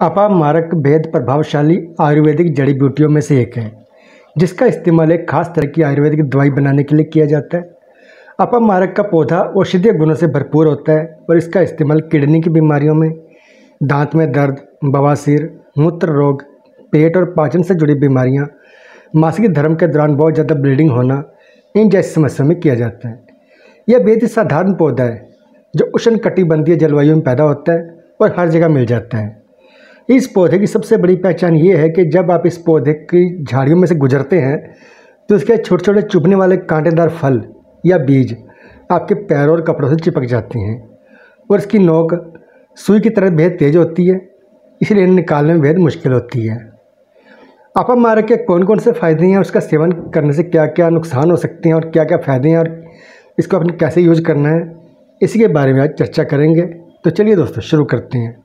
अपामारक बेहद प्रभावशाली आयुर्वेदिक जड़ी बूटियों में से एक है, जिसका इस्तेमाल एक खास तरह की आयुर्वेदिक दवाई बनाने के लिए किया जाता है। अपामारक का पौधा औषधीय गुणों से भरपूर होता है और इसका इस्तेमाल किडनी की बीमारियों में, दांत में दर्द, बवासीर, मूत्र रोग, पेट और पाचन से जुड़ी बीमारियाँ, मासिक धर्म के दौरान बहुत ज़्यादा ब्लीडिंग होना, इन जैसी समस्याओं में किया जाता है। यह ही साधारण पौधा है, जो उष्ण कटिबंधीय जलवायु में पैदा होता है और हर जगह मिल जाता है। इस पौधे की सबसे बड़ी पहचान ये है कि जब आप इस पौधे की झाड़ियों में से गुजरते हैं तो इसके छोटे छोटे चुभने वाले कांटेदार फल या बीज आपके पैरों और कपड़ों से चिपक जाते हैं और इसकी नोक सुई की तरह बेहद तेज होती है। इसलिए इन्हें निकालने में बेहद मुश्किल होती है। अपामारक के कौन कौन से फ़ायदे हैं उसका सेवन करने से क्या क्या नुकसान हो सकते हैं और क्या क्या फ़ायदे हैं और इसको अपने कैसे यूज़ करना है, इसी के बारे में आज चर्चा करेंगे। तो चलिए दोस्तों, शुरू करते हैं।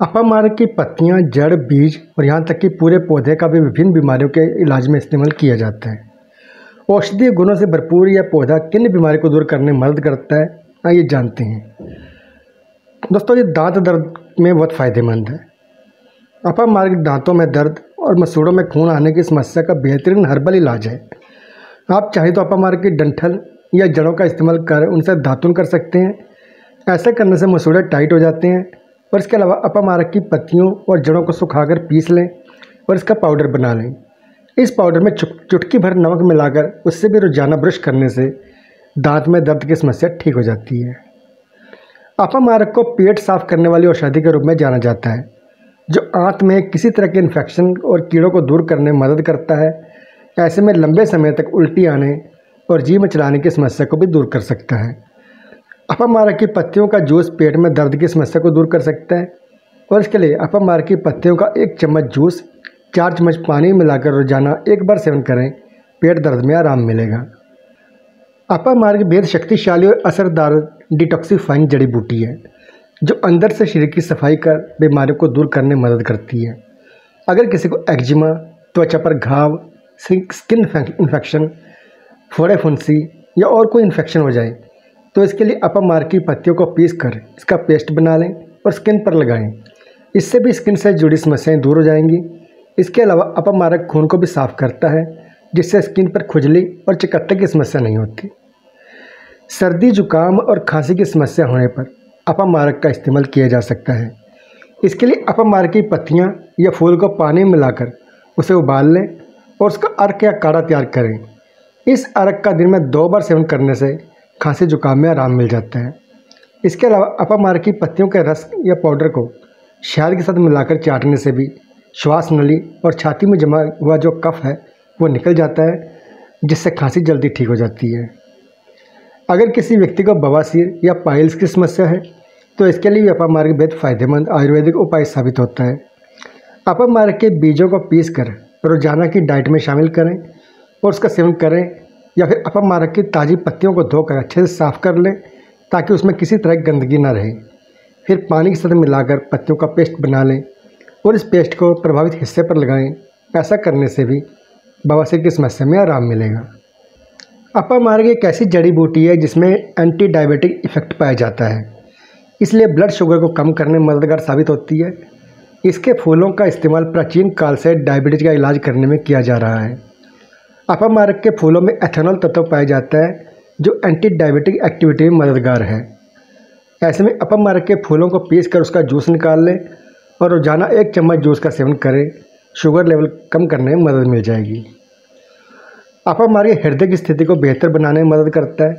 अपामारक की पत्तियाँ, जड़, बीज और यहाँ तक कि पूरे पौधे का भी विभिन्न बीमारियों के इलाज में इस्तेमाल किया जाता है। औषधीय गुणों से भरपूर यह पौधा किन बीमारी को दूर करने में मदद करता है, आइए जानते हैं। दोस्तों, ये दांत दर्द में बहुत फ़ायदेमंद है। अपामार्ग दांतों में दर्द और मसूड़ों में खून आने की समस्या का बेहतरीन हर्बल इलाज है। आप चाहे तो अपामार्ग की डंठल या जड़ों का इस्तेमाल कर उनसे दातुन कर सकते हैं। ऐसा करने से मसूड़े टाइट हो जाते हैं और इसके अलावा अपामारक की पत्तियों और जड़ों को सुखाकर पीस लें और इसका पाउडर बना लें। इस पाउडर में चुटकी भर नमक मिलाकर उससे भी रोज़ाना ब्रश करने से दांत में दर्द की समस्या ठीक हो जाती है। अपामारक को पेट साफ़ करने वाली औषधि के रूप में जाना जाता है, जो आंत में किसी तरह के इन्फेक्शन और कीड़ों को दूर करने में मदद करता है। ऐसे में लंबे समय तक उल्टी आने और जी चलाने की समस्या को भी दूर कर सकता है। अपमार की पत्तियों का जूस पेट में दर्द की समस्या को दूर कर सकता है। और इसके लिए अपमार की पत्तियों का एक चम्मच जूस, चार चम्मच पानी मिलाकर रोज़ाना एक बार सेवन करें। पेट दर्द में आराम मिलेगा। अपामार्ग बेहद शक्तिशाली और असरदार डिटॉक्सीफाइंग जड़ी बूटी है, जो अंदर से शरीर की सफ़ाई कर बीमारियों को दूर करने में मदद करती है। अगर किसी को एक्जिमा, त्वचा पर घाव, स्किन इन्फेक्शन, फोड़े फुंसी या और कोई इन्फेक्शन हो जाए तो इसके लिए अपमार की पत्तियों को पीस कर इसका पेस्ट बना लें और स्किन पर लगाएँ। इससे भी स्किन से जुड़ी समस्याएँ दूर हो जाएँगी। इसके अलावा अपमारक खून को भी साफ़ करता है, जिससे स्किन पर खुजली और चिकट्टे की समस्या नहीं होती। सर्दी, जुकाम और खांसी की समस्या होने पर अपमारक का इस्तेमाल किया जा सकता है। इसके लिए अपमारक की पत्तियाँ या फूल को पानी में मिलाकर उसे उबाल लें और उसका अर्क या काढ़ा तैयार करें। इस अर्क का दिन में दो बार सेवन करने से खांसी जुकाम में आराम मिल जाता है। इसके अलावा अपामार की पत्तियों के रस या पाउडर को शहद के साथ मिलाकर चाटने से भी श्वास नली और छाती में जमा हुआ जो कफ है, वो निकल जाता है, जिससे खांसी जल्दी ठीक हो जाती है। अगर किसी व्यक्ति को बवासीर या पाइल्स की समस्या है तो इसके लिए भी अपामार्ग बेहद फ़ायदेमंद आयुर्वेदिक उपाय साबित होता है। अपामार्ग के बीजों को पीस कर रोज़ाना की डाइट में शामिल करें और उसका सेवन करें या फिर अपमारक की ताज़ी पत्तियों को धोकर अच्छे से साफ़ कर लें, ताकि उसमें किसी तरह की गंदगी ना रहे। फिर पानी के साथ मिलाकर पत्तियों का पेस्ट बना लें और इस पेस्ट को प्रभावित हिस्से पर लगाएँ। ऐसा करने से भी बवासीर की समस्या में आराम मिलेगा। अपामार्ग एक ऐसी जड़ी बूटी है जिसमें एंटी डायबिटिक इफ़ेक्ट पाया जाता है। इसलिए ब्लड शुगर को कम करने में मददगार साबित होती है। इसके फूलों का इस्तेमाल प्राचीन काल से डायबिटीज़ का इलाज करने में किया जा रहा है। अपामारक के फूलों में एथेनॉल तत्व पाया जाता है, जो एंटी डायबिटिक एक्टिविटी में मददगार है। ऐसे में अपमारक के फूलों को पीस कर उसका जूस निकाल लें और रोज़ाना एक चम्मच जूस का सेवन करें। शुगर लेवल कम करने में मदद मिल जाएगी। अपमार्ग हृदय की स्थिति को बेहतर बनाने में मदद करता है,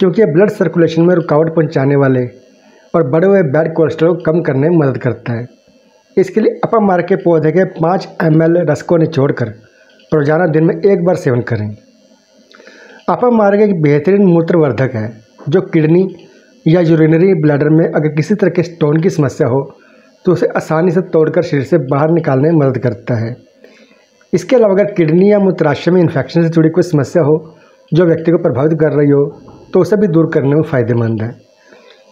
क्योंकि यह ब्लड सर्कुलेशन में रुकावट पहुँचाने वाले और बढ़े हुए बैड कोलेस्ट्रॉल को कम करने में मदद करता है। इसके लिए अपमार्ग के पौधे के पाँच एम रस को निचोड़कर रोज़ाना दिन में एक बार सेवन करें। अपामार्ग एक बेहतरीन मूत्रवर्धक है, जो किडनी या यूरिनरी ब्लैडर में अगर किसी तरह के स्टोन की समस्या हो तो उसे आसानी से तोड़कर शरीर से बाहर निकालने में मदद करता है। इसके अलावा अगर किडनी या मूत्राशय में इन्फेक्शन से जुड़ी कोई समस्या हो, जो व्यक्ति को प्रभावित कर रही हो तो उसे भी दूर करने में फ़ायदेमंद है।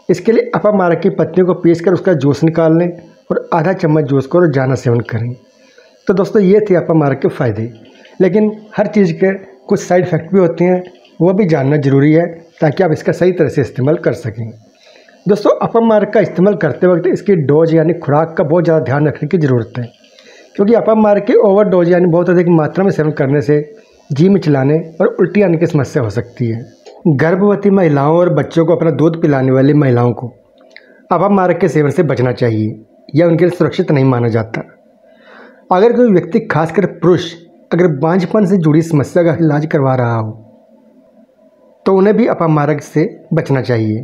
इसके लिए अपामारक की पत्तियों को पीस कर उसका जूस निकाल लें और आधा चम्मच जूस को रोज़ाना सेवन करें। तो दोस्तों, ये थे अपामारक के फ़ायदे। लेकिन हर चीज़ के कुछ साइड इफ़ेक्ट भी होते हैं, वो भी जानना ज़रूरी है ताकि आप इसका सही तरह से इस्तेमाल कर सकें। दोस्तों अपमार्ग का इस्तेमाल करते वक्त इसकी डोज यानी खुराक का बहुत ज़्यादा ध्यान रखने की ज़रूरत है। क्योंकि अपमार्ग के ओवर डोज यानी बहुत अधिक मात्रा में सेवन करने से जी में चलाने और उल्टी आने की समस्या हो सकती है। गर्भवती महिलाओं और बच्चों को अपना दूध पिलाने वाली महिलाओं को अपमार्ग के सेवन से बचना चाहिए यह उनके लिए सुरक्षित नहीं माना जाता। अगर कोई व्यक्ति खासकर पुरुष अगर बांझपन से जुड़ी समस्या का इलाज करवा रहा हो तो उन्हें भी अपामार्ग से बचना चाहिए।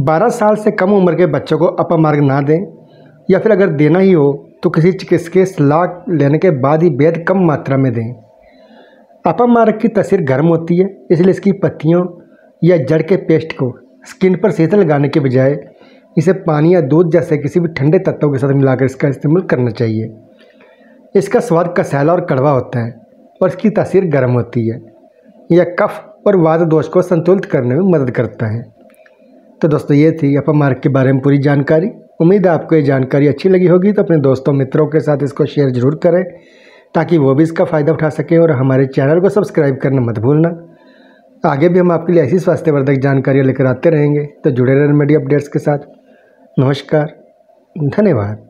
12 साल से कम उम्र के बच्चों को अपामार्ग ना दें, या फिर अगर देना ही हो तो किसी चिकित्सक की सलाह लेने के बाद ही बेहद कम मात्रा में दें। अपामार्ग की तस्वीर गर्म होती है, इसलिए इसकी पत्तियों या जड़ के पेस्ट को स्किन पर सीधे लगाने के बजाय इसे पानी या दूध जैसे किसी भी ठंडे तत्वों के साथ मिलाकर इसका इस्तेमाल करना चाहिए। इसका स्वाद कसैला और कड़वा होता है और इसकी तासीर गर्म होती है। यह कफ और वाद दोष को संतुलित करने में मदद करता है। तो दोस्तों, ये थी अपमार्ग के बारे में पूरी जानकारी। उम्मीद है आपको ये जानकारी अच्छी लगी होगी तो अपने दोस्तों, मित्रों के साथ इसको शेयर ज़रूर करें, ताकि वो भी इसका फ़ायदा उठा सकें और हमारे चैनल को सब्सक्राइब करना मत भूलना। आगे भी हम आपके लिए ऐसी स्वास्थ्यवर्धक जानकारियाँ लेकर आते रहेंगे। तो जुड़े रहें मीडिया अपडेट्स के साथ। नमस्कार, धन्यवाद।